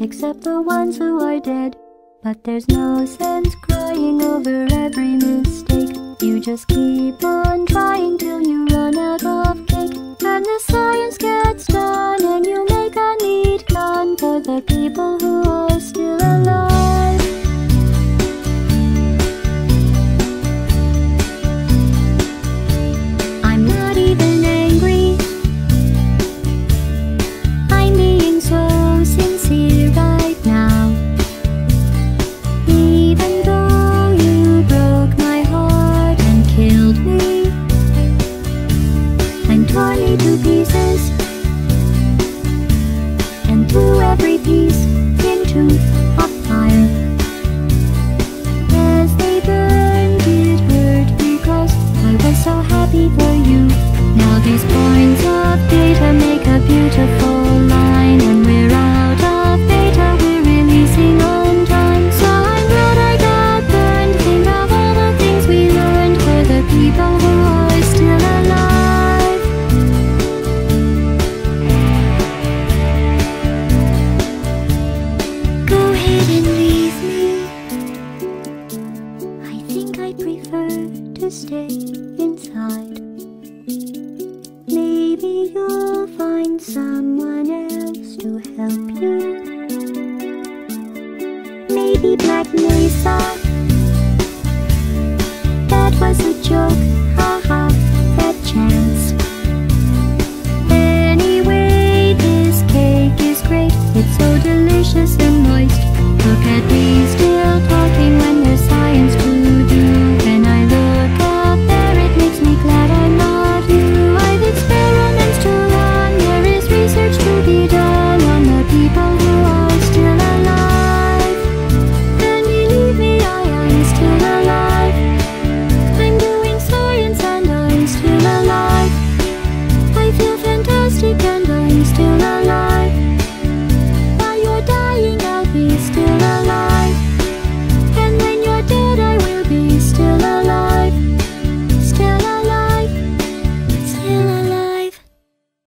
except the ones who are dead. But there's no sense crying over every mistake. You just keep on trying till you run out of cake. And the science gets done, and you make a neat gun for the people who are still alive. Me to pieces and threw every piece into a fire. As they burned, it hurt because I was so happy for you. Now these points of data make a beautiful line, leave me. I think I prefer to stay inside. Maybe you'll find someone else to help you. Maybe Black Mesa. That was a joke.